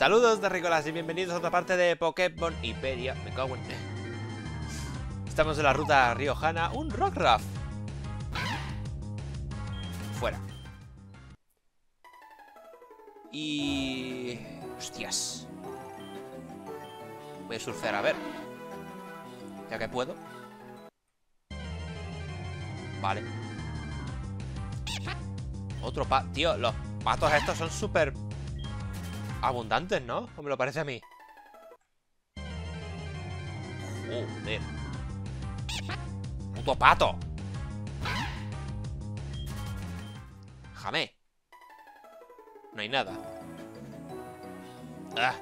Saludos de Ricolas y bienvenidos a otra parte de Pokémon Hiperia. Me cago en... Estamos en la ruta riojana. ¡Un Rockruff! Fuera. Y... Hostias. Voy a surfear a ver. Ya que puedo. Vale. Otro pa... Tío, los patos estos son súper... Abundantes, ¿no? O me lo parece a mí. Joder. Puto pato. Jame. No hay nada. Ah.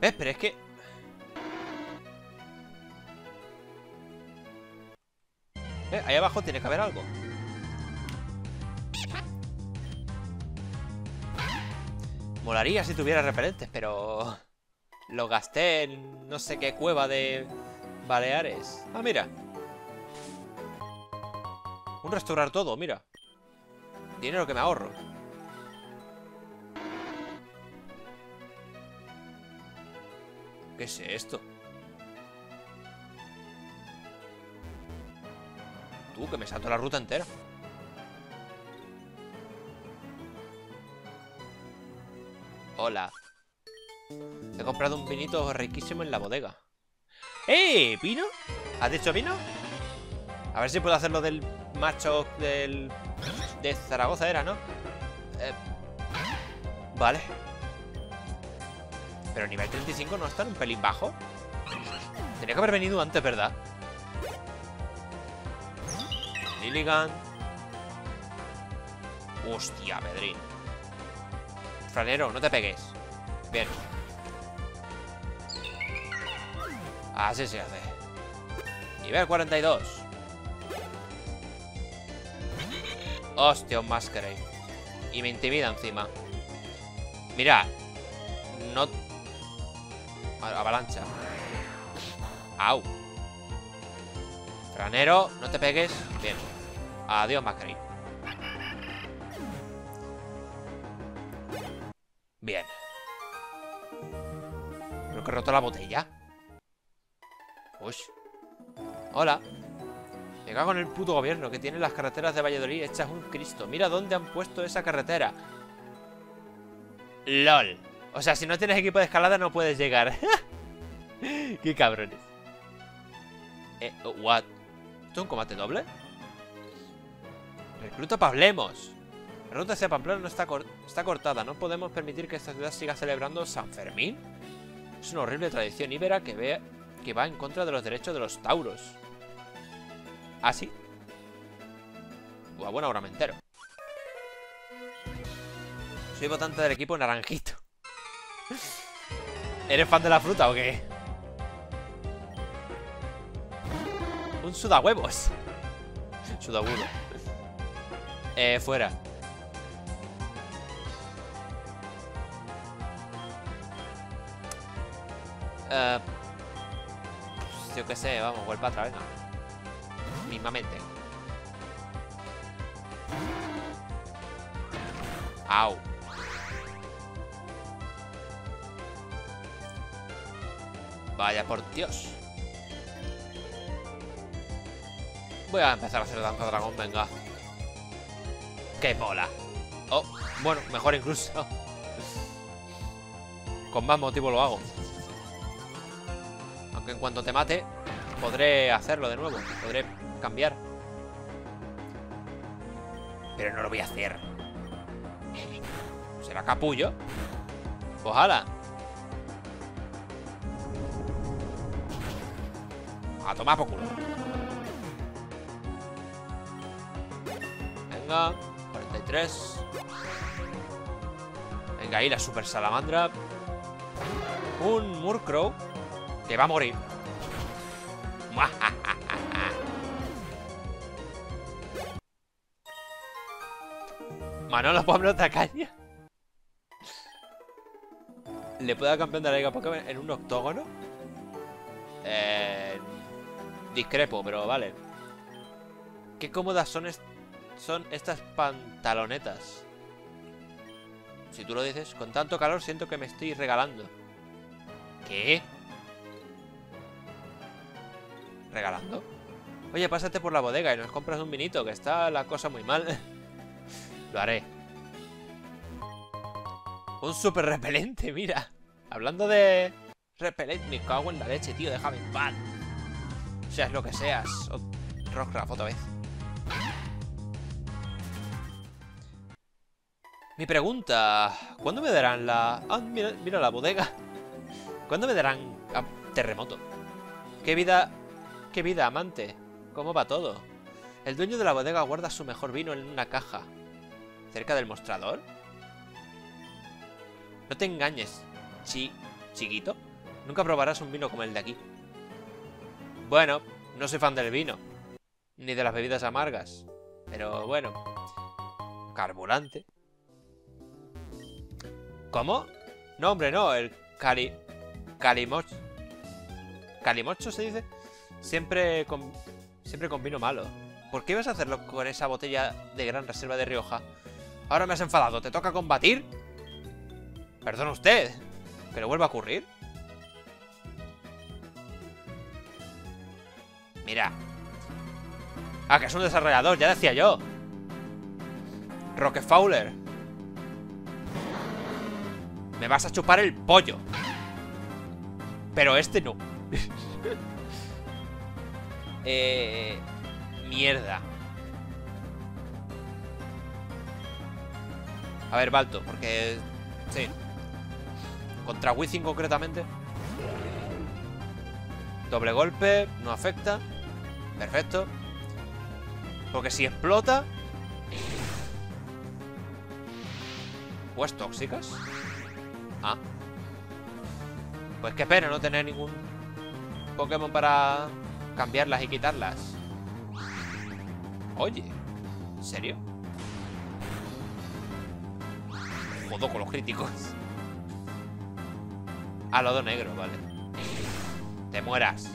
¿Ves? Pero es que... ¿Eh? Ahí abajo tiene que haber algo. Molaría si tuviera repelentes, pero... Lo gasté en no sé qué cueva de Baleares. Ah, mira. Un restaurar todo, mira. Dinero que me ahorro. ¿Qué es esto? Tú, que me salto la ruta entera. Hola. He comprado un vinito riquísimo en la bodega. ¡Eh! ¿Vino? ¿Has dicho vino? A ver si puedo hacerlo del macho del... De Zaragoza era, ¿no? Eh, vale. Pero nivel 35 no está en un pelín bajo. Tenía que haber venido antes, ¿verdad? Lilligan. Hostia, Pedrín. Franero, no te pegues. Bien. Así se hace. Nivel 42. Hostia, un Masquerade. Y me intimida encima. Mira. No... Avalancha. Au. Franero, no te pegues. Bien. Adiós, Masquerade. Bien. Creo que he roto la botella. Uy. Hola. Me cago en el puto gobierno que tiene las carreteras de Valladolid hechas un Cristo. Mira dónde han puesto esa carretera. LOL. O sea, si no tienes equipo de escalada no puedes llegar. Qué cabrones. Eh, what? ¿Esto es un combate doble? Recluta Pablemos. La ruta hacia Pamplona no está, cortada. No podemos permitir que esta ciudad siga celebrando San Fermín. Es una horrible tradición íbera que, ve, que va en contra de los derechos de los tauros. ¿Ah, sí? Buah, bueno, ahora me entero. Soy votante del equipo naranjito. ¿Eres fan de la fruta o qué? Un sudahuevos. Sudagudo. Eh, fuera. Eh, yo qué sé, vamos, vuelva atrás, venga. Mismamente. Au. Vaya por Dios. Voy a empezar a hacer danza dragón, venga. ¡Qué mola! Oh, bueno, mejor incluso. Con más motivo lo hago. Aunque en cuanto te mate, podré hacerlo de nuevo. Podré cambiar. Pero no lo voy a hacer. ¿Será capullo? Ojalá. A tomar por culo. Venga. 43. Venga, ahí la super salamandra. Un Murkrow. Que va a morir. Manolo Pablo Tacaña. ¿Le puede dar campeón de la Liga Pokémon en un octógono? Eh, discrepo, pero vale. Qué cómodas son son estas pantalonetas? Si tú lo dices, con tanto calor siento que me estoy regalando. ¿Qué? ¿Regalando? Oye, pásate por la bodega y nos compras un vinito, que está la cosa muy mal. lo haré. Un super repelente, mira. Hablando de repelente, me cago en la leche, tío, déjame en paz. Seas lo que seas. Rockcraft otra vez. Mi pregunta... ¿Cuándo me darán la...? Ah, mira, mira la bodega. ¿Cuándo me darán terremoto? ¿Qué vida... ¿Qué vida, amante? ¿Cómo va todo? El dueño de la bodega guarda su mejor vino en una caja. ¿Cerca del mostrador? No te engañes, chi... chiquito. Nunca probarás un vino como el de aquí. Bueno, no soy fan del vino. Ni de las bebidas amargas. Pero bueno. Carburante. ¿Cómo? No, hombre, no. El cali... Calimocho. ¿Calimocho se dice? Siempre con... Siempre con vino malo. ¿Por qué vas a hacerlo con esa botella de gran reserva de Rioja? Ahora me has enfadado. ¿Te toca combatir? Perdona usted. ¿Que le vuelva a ocurrir? Mira. Ah, que es un desarrollador, ya decía yo. Fowler. Me vas a chupar el pollo. Pero este no. eh, mierda. A ver, Balto, porque... Sí. Contra Wizzing concretamente. Doble golpe, no afecta. Perfecto. Porque si explota... Pues tóxicas. Ah. Pues qué pena no tener ningún Pokémon para cambiarlas y quitarlas. Oye, ¿en serio? Jodo con los críticos. A lodo negro, vale. Te mueras.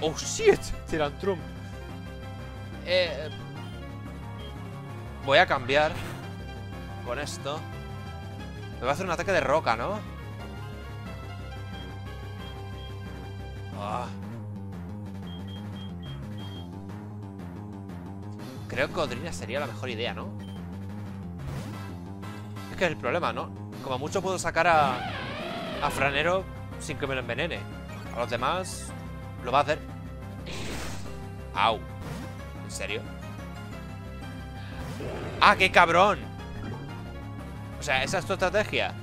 Oh shit, Tirantrum. Eh, voy a cambiar con esto. Me voy a hacer un ataque de roca, ¿no? Ah. Creo que Odrina sería la mejor idea, ¿no? Es que es el problema, ¿no? Como mucho puedo sacar a, a Franero sin que me lo envenene. A los demás lo va a hacer. Au. ¿En serio? ¡Ah, qué cabrón! O sea, esa es tu estrategia.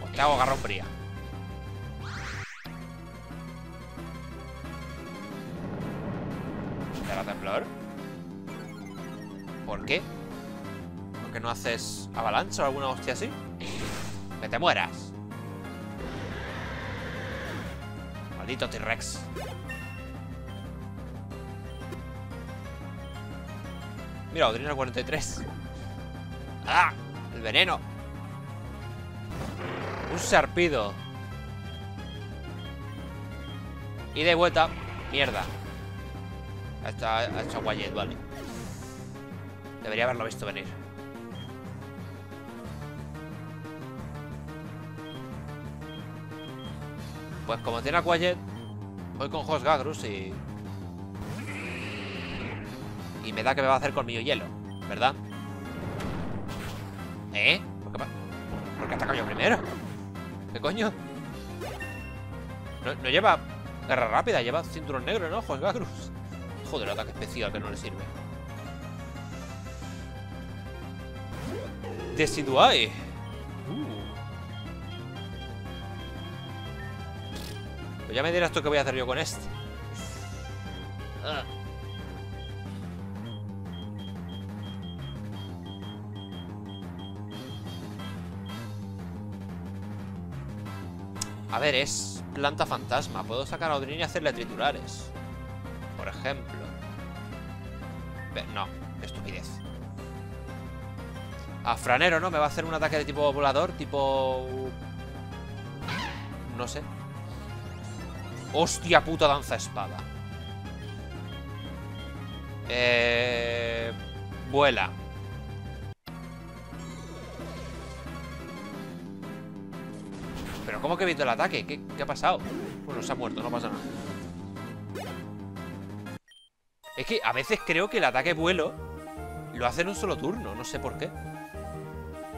Pues te hago garrón fría. la temblor? ¿Por qué? ¿Por qué no haces avalancha o alguna hostia así? ¡Que te mueras! Maldito T-Rex. Mira, Odrina 43. ¡Ah! El veneno. Un sarpido. Y de vuelta. Mierda. Ha hecho, ha hecho Wyatt, vale. Debería haberlo visto venir. Pues como tiene a Quiet, voy con Gagrus y... Y me da que me va a hacer colmillo hielo, ¿verdad? ¿Eh? ¿Por qué, ¿Por qué yo primero? ¿Qué coño? No, lleva guerra rápida, lleva cinturón negro, ¿no? Gagrus. Joder, ataque especial que no le sirve. Decidueye. Pues ya me dirás tú qué voy a hacer yo con este. Ah. A ver, es planta fantasma. Puedo sacar a Odrin y hacerle triturares. Por ejemplo. No, estupidez. A Franero, ¿no? Me va a hacer un ataque de tipo volador, tipo... No sé. Hostia puta danza espada. Eh... Vuela. ¿Pero cómo que he visto el ataque? ¿Qué, ¿Qué, ha pasado? Bueno, se ha muerto, no pasa nada. Es que a veces creo que el ataque vuelo Lo hace en un solo turno, no sé por qué.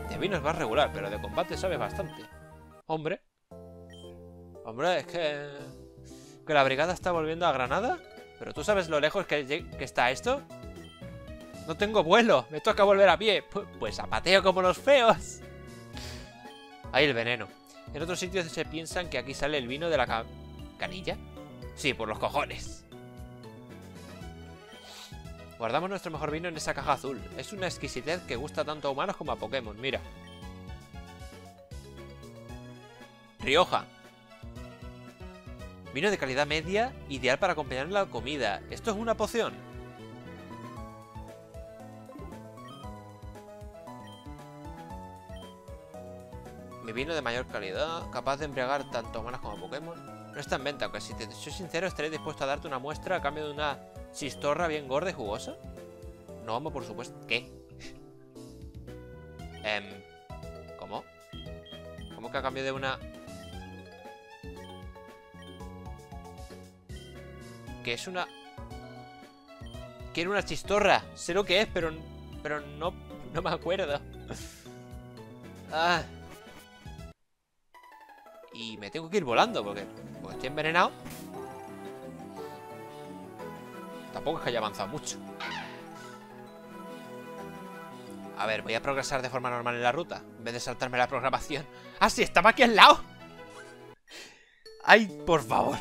De vino es más regular, pero de combate sabe bastante. Hombre. Hombre, es que... Que la brigada está volviendo a Granada Pero tú sabes lo lejos que, está esto. No tengo vuelo, me toca volver a pie. Pues apateo como los feos. Ahí el veneno en otros sitios se piensan que aquí sale el vino de la canilla. Sí, por los cojones. Guardamos nuestro mejor vino en esa caja azul. Es una exquisitez que gusta tanto a humanos como a Pokémon, mira. Rioja. Vino de calidad media, ideal para acompañar la comida. ¿Esto es una poción? Vino de mayor calidad, capaz de embriagar tanto humanos como Pokémon. No está en venta, aunque si te soy sincero estaré dispuesto a darte una muestra a cambio de una chistorra bien gorda y jugosa. No, vamos, por supuesto. ¿Qué? eh, ¿Cómo? ¿Cómo que a cambio de una...? Que es una... Quiero una chistorra. Sé lo que es, pero... Pero no... No me acuerdo. ah... Y me tengo que ir volando porque, estoy envenenado. Tampoco es que haya avanzado mucho. A ver, voy a progresar de forma normal en la ruta. En vez de saltarme la programación. ¡Ah, sí! ¡Estaba aquí al lado! ¡Ay, por favor!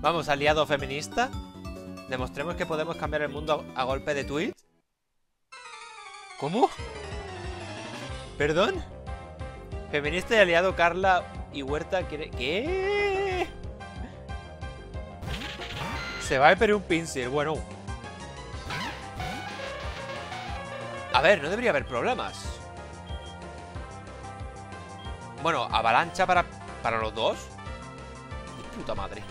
Vamos, aliado feminista. Demostremos que podemos cambiar el mundo a golpe de tweet. ¿Cómo? ¿Perdón? Feminista y aliado Carla y Huerta quiere... ¿Qué? Se va a perder un pincel, bueno. A ver, no debería haber problemas. Bueno, avalancha para, para los dos. puta madre.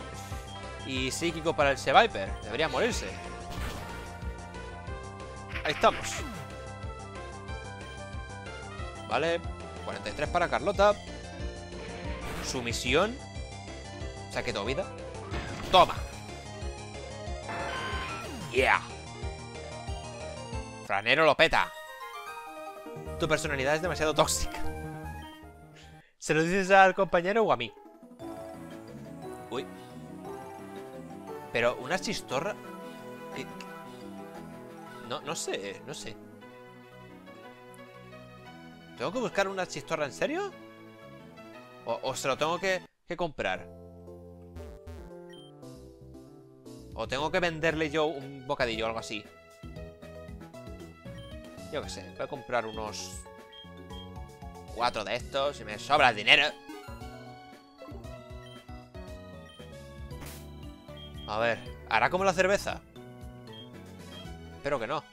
Y psíquico para el Seviper. Debería morirse. Ahí estamos. Vale. 43 para Carlota. Sumisión. Saque tu vida. Toma. Yeah. Franero lo peta. Tu personalidad es demasiado tóxica. ¿Se lo dices al compañero o a mí? Uy. Pero una chistorra... No, no sé, no sé. ¿Tengo que buscar una chistorra en serio? O, se lo tengo que, comprar. O tengo que venderle yo un bocadillo o algo así. Yo qué sé, voy a comprar unos... Cuatro de estos y me sobra el dinero. A ver, ¿hará como la cerveza? Espero que no.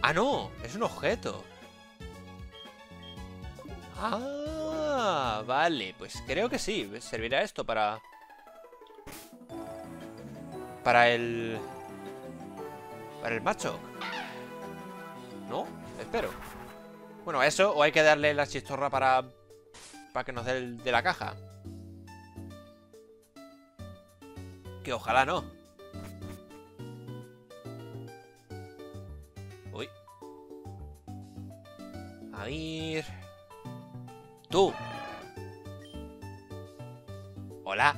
¡Ah, no! Es un objeto. Ah, vale. Pues creo que sí. Servirá esto para... Para el... Para el macho. ¿No? Espero. Bueno, eso o hay que darle la chistorra para... Para que nos dé el de la caja. Que ojalá no. Uy. A ver... Hola.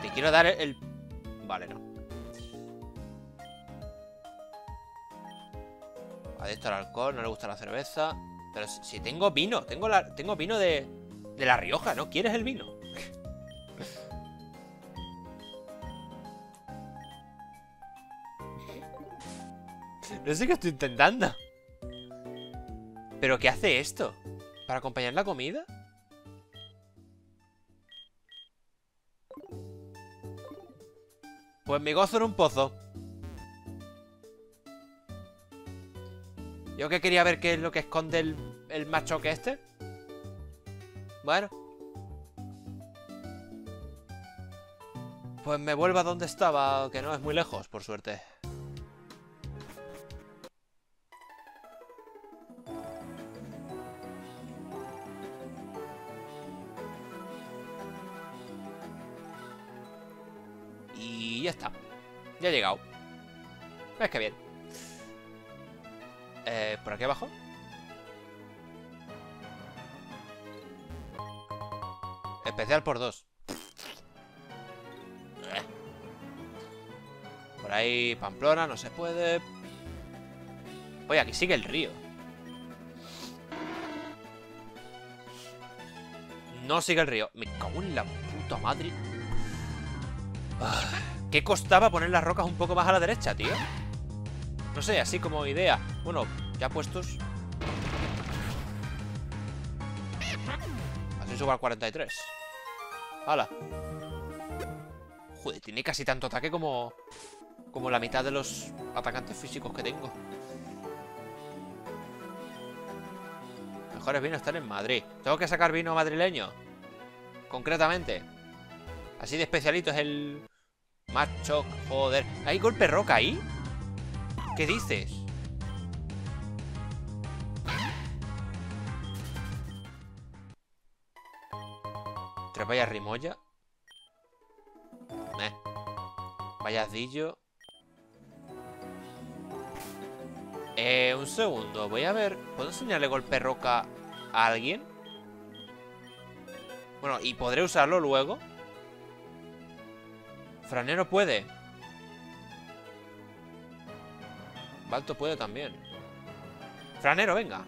Te quiero dar el... Vale, no. Adicto al alcohol, no le gusta la cerveza. Pero si, tengo vino, tengo, la, tengo vino de, de La Rioja, ¿no? ¿Quieres el vino? no sé qué estoy intentando. ¿Pero qué hace esto? ¿Para acompañar la comida? Pues me gozo en un pozo. Yo que quería ver qué es lo que esconde el, el macho que este. Bueno. Pues me vuelvo a donde estaba, que no es muy lejos, por suerte. Llegado. Es que bien. Eh, ¿Por aquí abajo? Especial por dos. Por ahí Pamplona, no se puede. Oye, aquí sigue el río. No sigue el río. Me cago en la puta madre. Ah, ¿Qué costaba poner las rocas un poco más a la derecha, tío? No sé, así como idea. Bueno, ya puestos. Así subo al 43. ¡Hala! Joder, tiene casi tanto ataque como... Como la mitad de los atacantes físicos que tengo. Mejores vinos están en Madrid. ¿Tengo que sacar vino madrileño? Concretamente. Así de especialito es el... Macho, joder. ¿Hay golpe roca ahí? ¿Qué dices? Tres vallas rimolla. Eh. Valladillo. Eh, un segundo. Voy a ver. ¿Puedo enseñarle golpe roca a alguien? Bueno, y podré usarlo luego. Franero puede. Balto puede también. Franero, venga.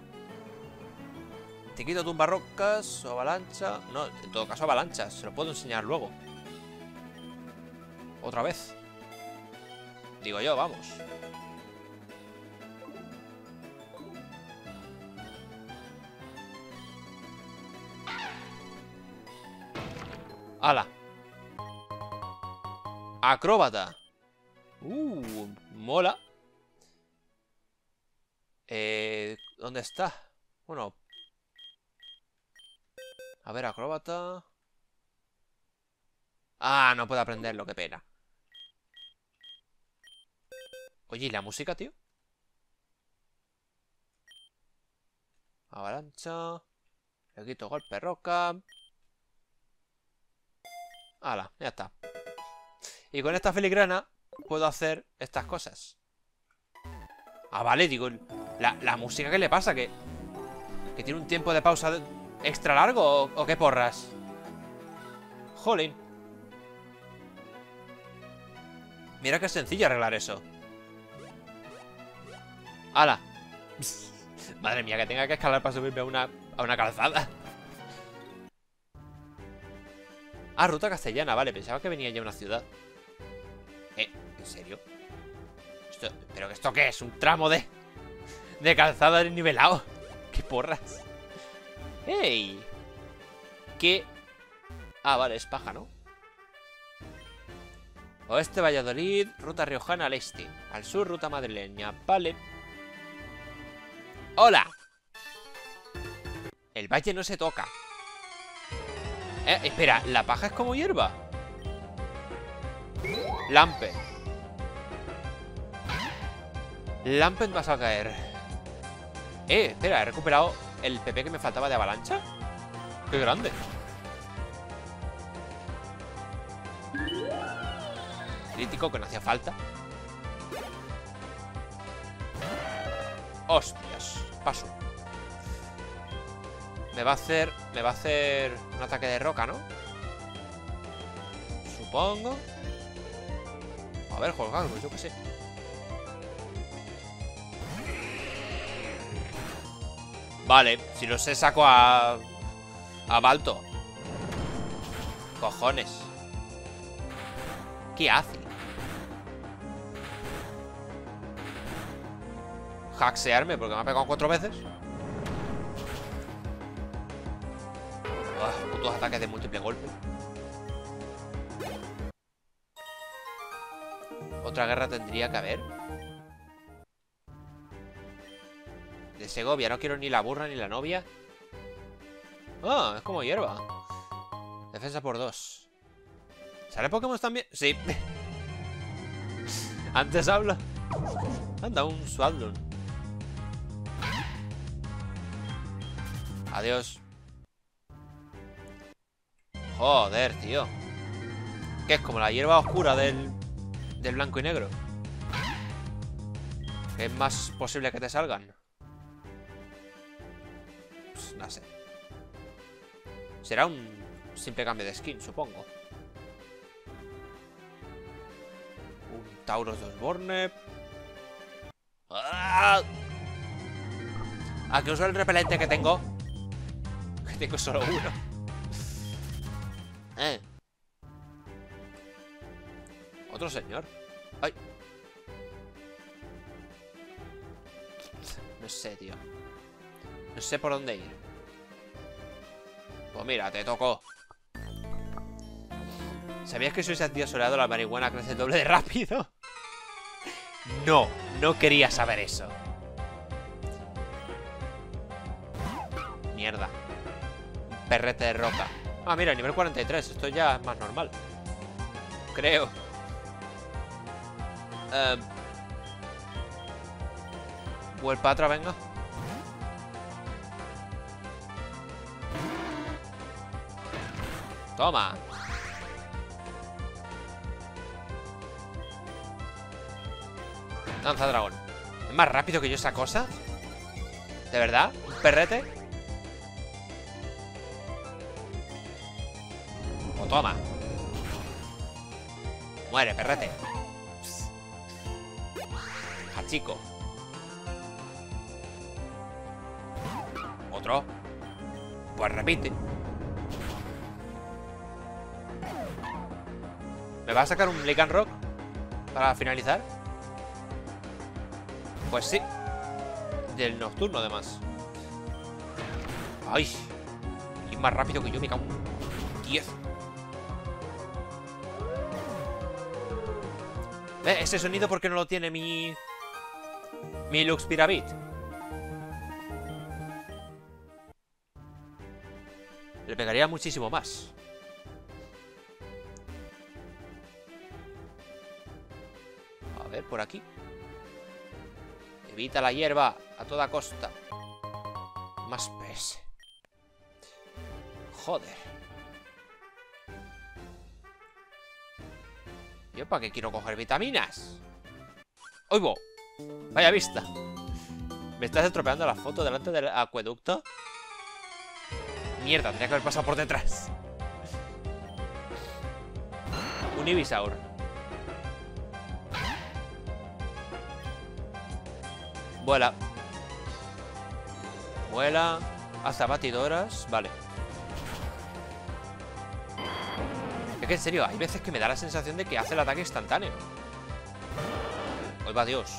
Te quito tumba rocas o avalancha. No, en todo caso avalanchas. Se lo puedo enseñar luego. Otra vez. Digo yo, vamos. ¡Hala! Acróbata. Uh, mola. Eh, ¿Dónde está? Bueno. A ver, acróbata. Ah, no puedo aprenderlo, qué pena. Oye, ¿y la música, tío? Avalancha. Le quito golpe roca. Hala, ya está. Y con esta filigrana puedo hacer estas cosas. Ah, vale, digo, la, música, ¿qué le pasa? ¿Que, que tiene un tiempo de pausa extra largo o, qué porras? Jolín. Mira qué sencillo arreglar eso. ¡Hala! Madre mía, que tenga que escalar para subirme a una, a una calzada. Ah, ruta castellana, vale, pensaba que venía ya una ciudad. ¿En serio? ¿Pero esto qué es? ¿Un tramo de, de calzada nivelado? ¡Qué porras! ¡Ey! ¿Qué? Ah, vale, es paja, ¿no? Oeste Valladolid, ruta riojana al este. Al sur, ruta madrileña. Vale. ¡Hola! El valle no se toca. Eh, espera, ¿la paja es como hierba? Lampe. Lampet vas a caer. Eh, espera, he recuperado el PP que me faltaba de avalancha. ¡Qué grande! Crítico que no hacía falta. ¡Hostias! Paso. Me va a hacer... Me va a hacer un ataque de roca, ¿no? Supongo. A ver, juego algo, yo qué sé. Vale, si no sé, saco a... A Balto. Cojones. ¿Qué hace? Haxearme porque me ha pegado cuatro veces. Oh, putos ataques de múltiple golpe. Otra guerra tendría que haber. Segovia. No quiero ni la burra ni la novia. Ah, es como hierba. Defensa por dos. ¿Sale Pokémon también? Sí. Antes habla. Anda, un Swadloon. Adiós. Joder, tío. Que es como la hierba oscura del, del blanco y negro. es más posible que te salgan. Pues, no sé. Será un simple cambio de skin, supongo. Un Tauros 2 Borne. ¡Ah! ¿A que uso el repelente que tengo? Que tengo solo uno. Eh. Otro señor. Ay. No sé, tío. No sé por dónde ir. Pues mira, te tocó. ¿Sabías que si ese tío soleado la marihuana crece doble de rápido? No, no quería saber eso. Mierda. Perrete de roca. Ah, mira, nivel 43. Esto ya es más normal. Creo. Eh... Vuelpatra, venga. Toma. Lanza dragón. ¿Es más rápido que yo esa cosa? ¿De verdad? ¿Un perrete? O toma. Muere, perrete. Hachico. Otro. Pues repite. ¿Me va a sacar un Lycan Rock? Para finalizar. Pues sí. Del nocturno, además. ¡Ay! Y más rápido que yo, me cago. 10. ¿Eh? Ese sonido, ¿por qué no lo tiene mi... Mi Lux Piravit? Le pegaría muchísimo más. Aquí. Evita la hierba a toda costa. Más PS. Joder. ¿Yo para qué quiero coger vitaminas? ¡Oigo! Vaya vista. ¿Me estás estropeando la foto delante del acueducto? Mierda, tenía que haber pasado por detrás. Un Ibisaur. Vuela. Vuela. Hasta batidoras. Vale. Es que en serio, hay veces que me da la sensación de que hace el ataque instantáneo. Hoy va Dios.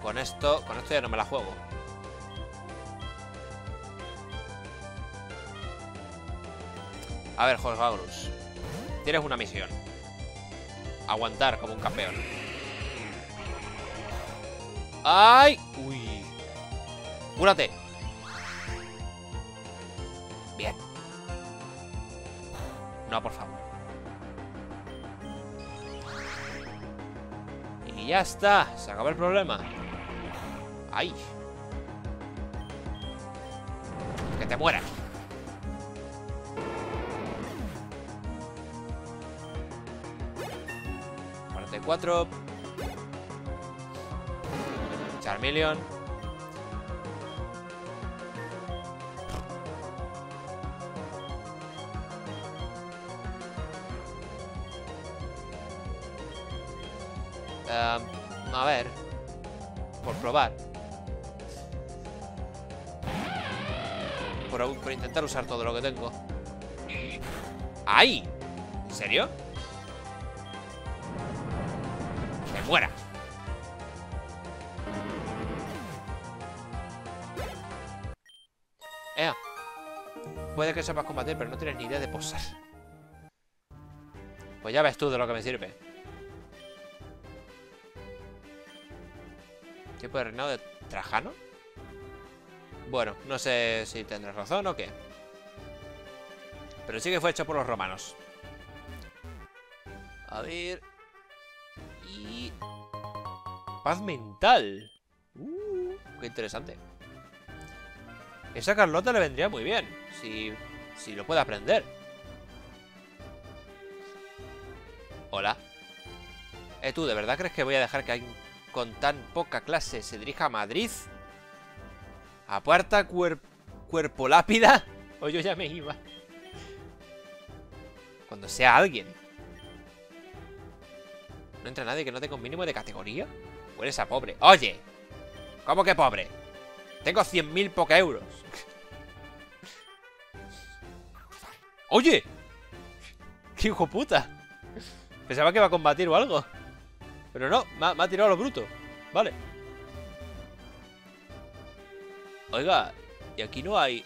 Con esto, con esto ya no me la juego. A ver, Josgaurus. Tienes una misión. Aguantar como un campeón. ¡Ay! ¡Uy! ¡Cúrate! Bien. No, por favor. Y ya está. Se acabó el problema. ¡Ay! Que te mueras. cuatro Charmeleon. Uh, a ver. Por probar. Por, por, intentar usar todo lo que tengo. ¡Ay! ¿En serio? Que sepas combatir, pero no tienes ni idea de posar. Pues ya ves tú de lo que me sirve. ¿Tiempo de reinado de Trajano? Bueno, no sé si tendrás razón o qué. Pero sí que fue hecho por los romanos. A ver... Y... Paz mental. Uh, qué interesante. Esa Carlota le vendría muy bien. Si, si lo puede aprender. Hola. Eh, tú, ¿de verdad crees que voy a dejar que alguien con tan poca clase se dirija a Madrid? ¿A puerta cuerpo lápida? O yo ya me iba. Cuando sea alguien. ¿No entra nadie que no tenga un mínimo de categoría? ¿O eres a pobre? ¡Oye! ¿Cómo que pobre? Tengo 100.000 poca euros. ¡Oye! ¡Qué hijo puta! Pensaba que iba a combatir o algo. Pero no, me ha, tirado a lo bruto. Vale. Oiga, y aquí no hay...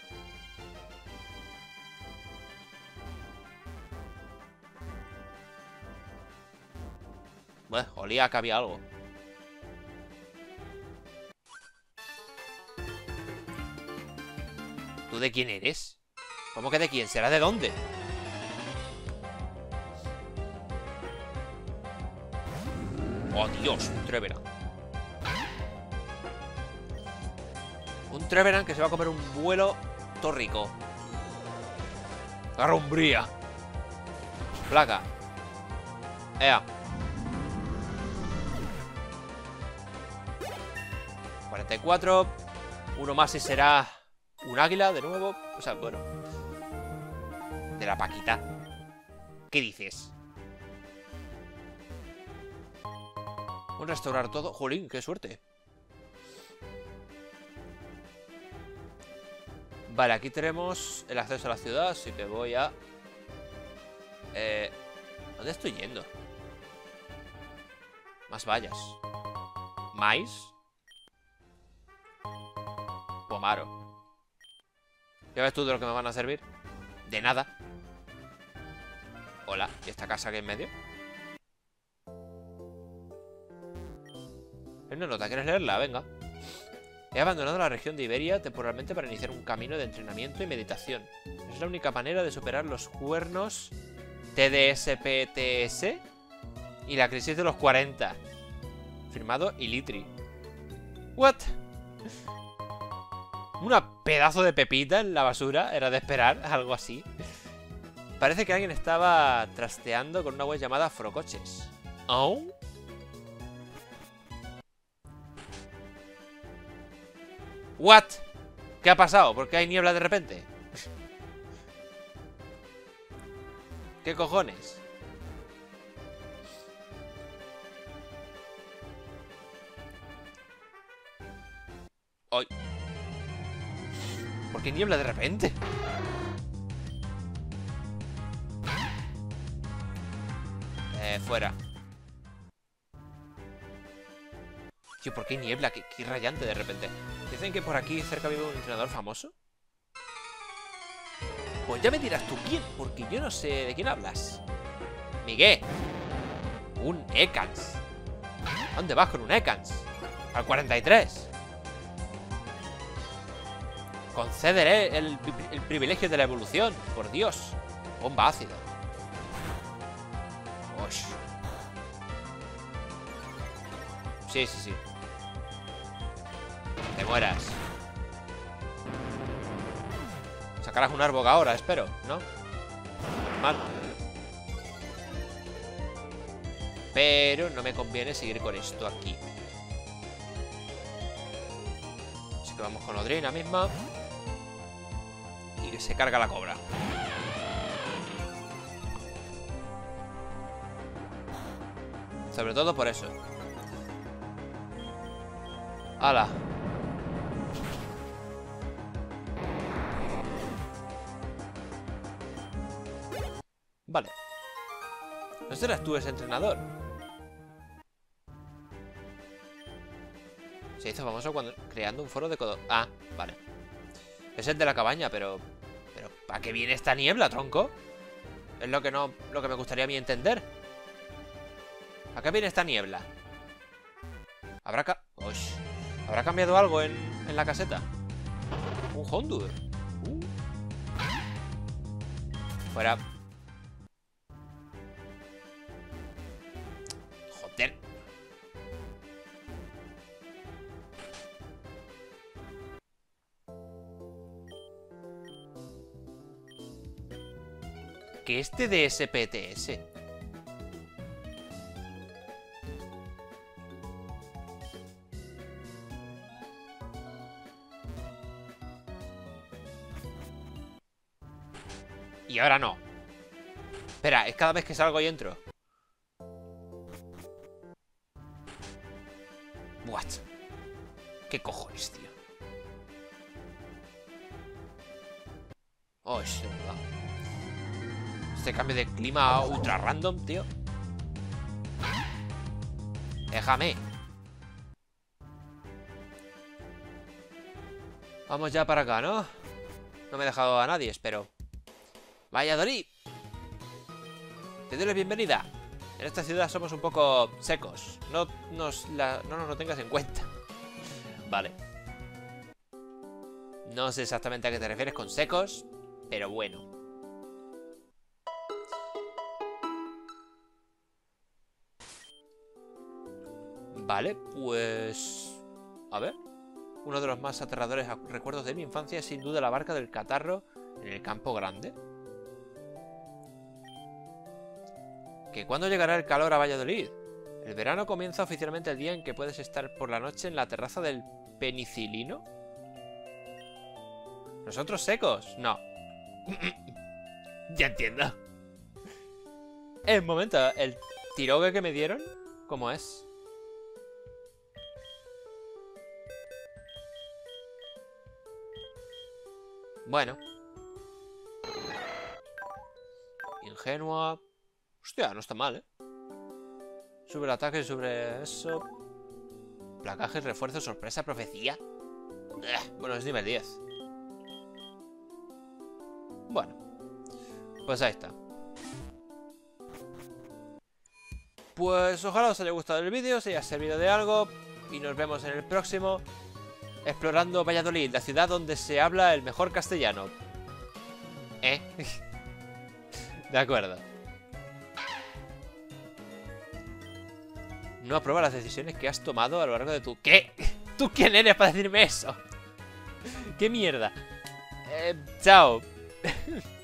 Bueno, olía que había algo. ¿Tú de quién eres? ¿Cómo que de quién? ¿Será de dónde? ¡Oh, Dios! Un Treveran. Un Treveran que se va a comer un vuelo torrico. Garrumbría. Placa. Ea. 44. Uno más y será un águila de nuevo. O sea, bueno. De la Paquita. ¿Qué dices? Un restaurar todo. Jolín, qué suerte. Vale, aquí tenemos el acceso a la ciudad, así que voy a... Eh, ¿Dónde estoy yendo? Más vallas. ¿Mais? Pomaro. ¿Ya ves tú de lo que me van a servir? De nada. Hola, ¿y esta casa que en medio? Es una nota, ¿quieres leerla? Venga. He abandonado la región de Iberia temporalmente para iniciar un camino de entrenamiento y meditación. Es la única manera de superar los cuernos TDSPTS y la crisis de los 40. Firmado Ilitri. ¿What? Una pedazo de pepita en la basura, era de esperar, algo así. Parece que alguien estaba trasteando con una web llamada Frocoches. ¿Oh? ¿What? ¿Qué ha pasado? ¿Por qué hay niebla de repente? ¿Qué cojones? ¿Por qué niebla de repente? Fuera. Tío, ¿por qué niebla? Qué, rayante de repente. Dicen que por aquí cerca vive un entrenador famoso. Pues ya me dirás tú quién, porque yo no sé de quién hablas. Miguel. Un Ekans. dónde vas con un Ekans? Al 43. Concederé el, privilegio de la evolución. Por Dios. Bomba ácida. Sí, sí, sí. Te mueras. Sacarás un árbol ahora, espero, ¿no? Mal. Pero no me conviene seguir con esto aquí. Así que vamos con Odrina misma se carga la cobra. Sobre todo por eso. ¡Hala! Vale. ¿No serás tú ese entrenador? Se hizo famoso cuando creando un foro de codo... Ah, vale. Es el de la cabaña, pero ¿Para qué viene esta niebla, tronco? Es lo que no. lo que me gustaría a mí entender. ¿A qué viene esta niebla? ¿Habrá ¿Habrá cambiado algo en, en la caseta? Un Hondur. Uh. Fuera. Joder. Que este de SPTS. Y ahora no. Espera, es cada vez que salgo y entro. What? ¿Qué cojones, tío? Oh, es verdad. Este cambio de clima ultra random, tío. Déjame. Vamos ya para acá, ¿no? No me he dejado a nadie, espero. Valladolid. Te doy la bienvenida. En esta ciudad somos un poco secos. No nos, no nos lo tengas en cuenta. Vale. No sé exactamente a qué te refieres con secos, pero bueno. Vale, pues... A ver. Uno de los más aterradores recuerdos de mi infancia es sin duda la barca del catarro en el campo grande. ¿Que cuándo llegará el calor a Valladolid? El verano comienza oficialmente el día en que puedes estar por la noche en la terraza del penicilino. ¿Nosotros secos? No. ya entiendo. El momento, el tirogue que me dieron, ¿cómo es? Bueno. Ingenua. Hostia, no está mal, ¿eh? Sube el ataque sobre eso. Placaje, refuerzo, sorpresa, profecía. bueno, es nivel 10. Bueno. Pues ahí está. Pues ojalá os haya gustado el vídeo, os haya servido de algo. Y nos vemos en el próximo. Explorando Valladolid, la ciudad donde se habla el mejor castellano. ¿Eh? de acuerdo. No aprueba las decisiones que has tomado a lo largo de tu... ¿Qué? ¿Tú quién eres para decirme eso? ¿Qué mierda? Eh, chao.